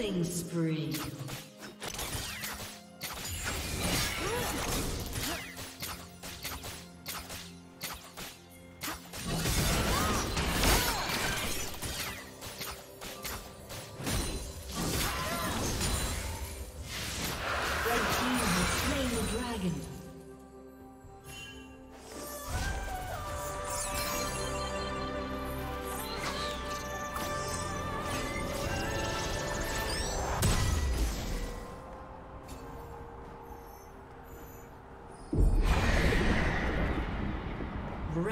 Killing spree.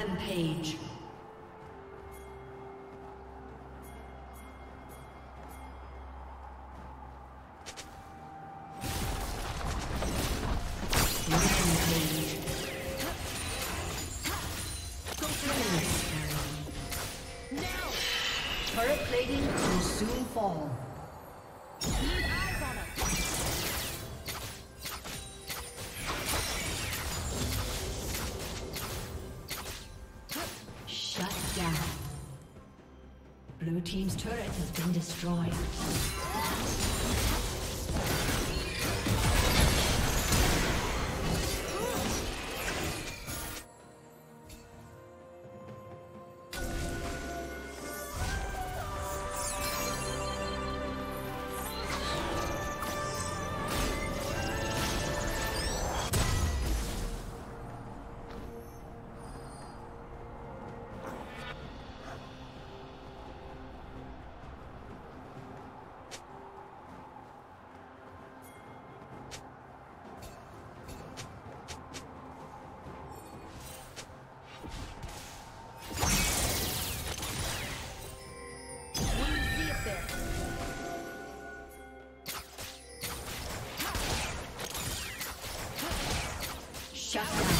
Rampage. destroyed. Shut.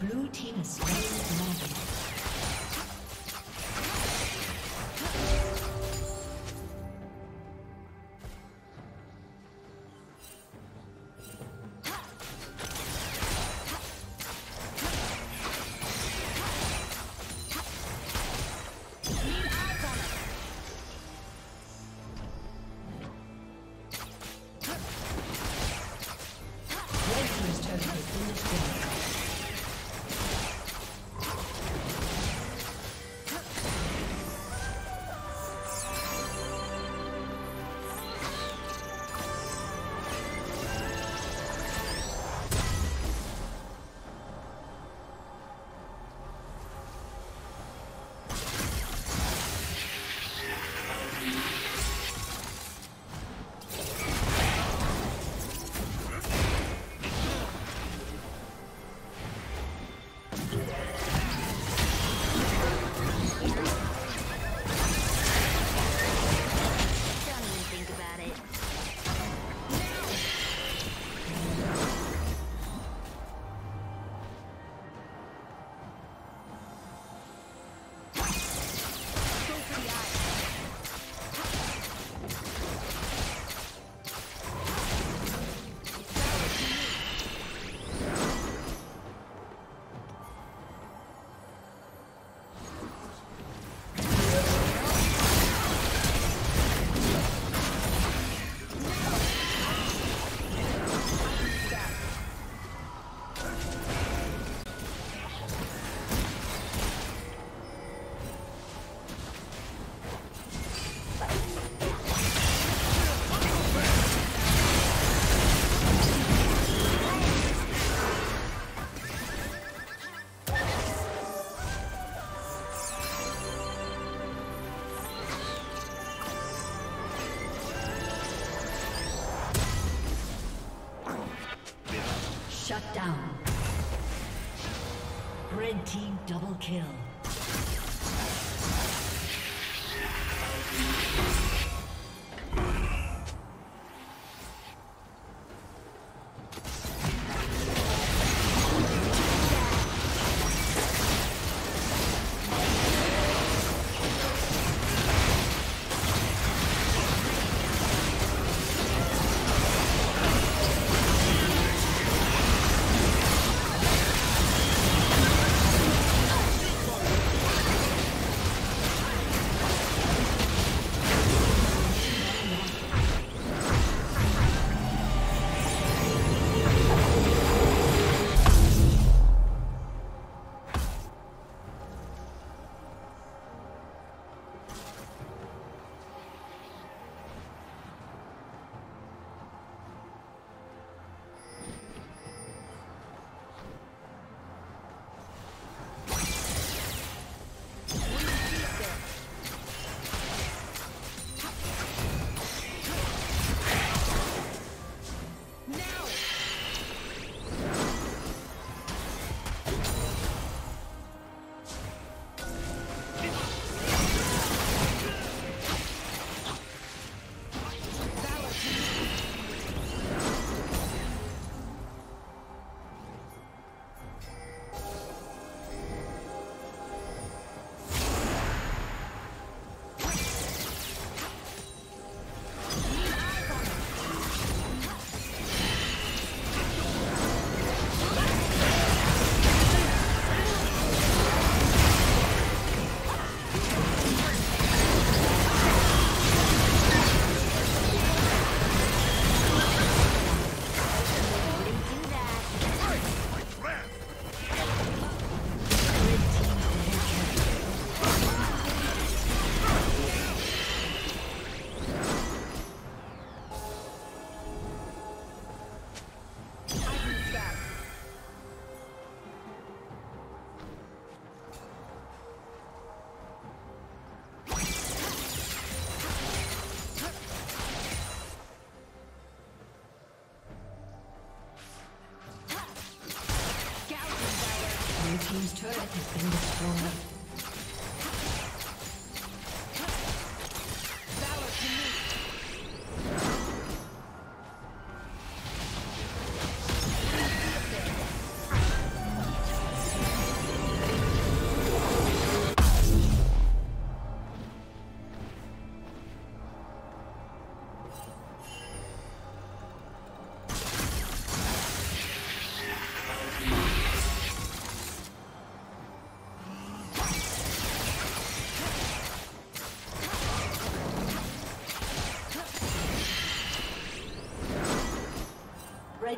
Blue team is ready.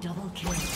Double kill.